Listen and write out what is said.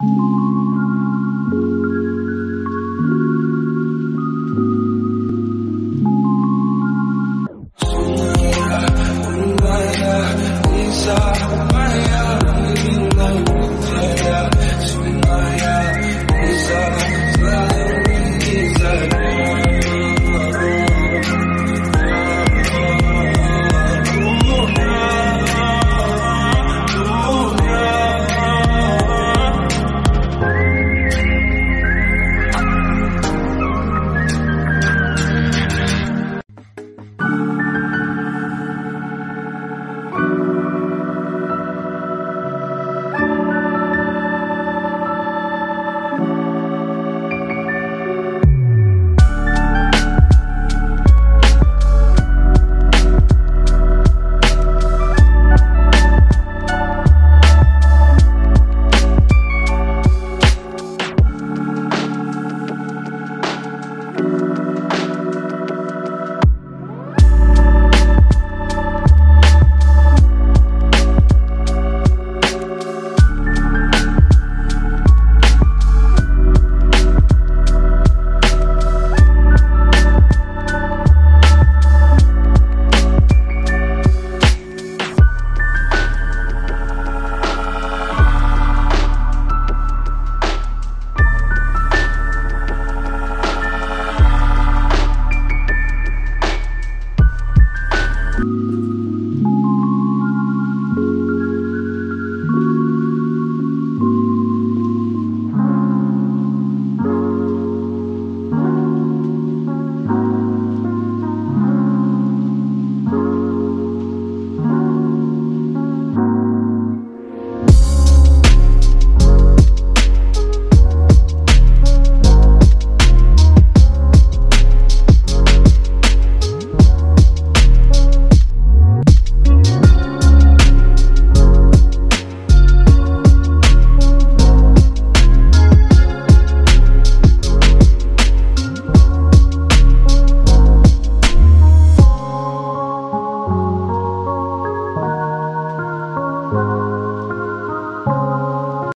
you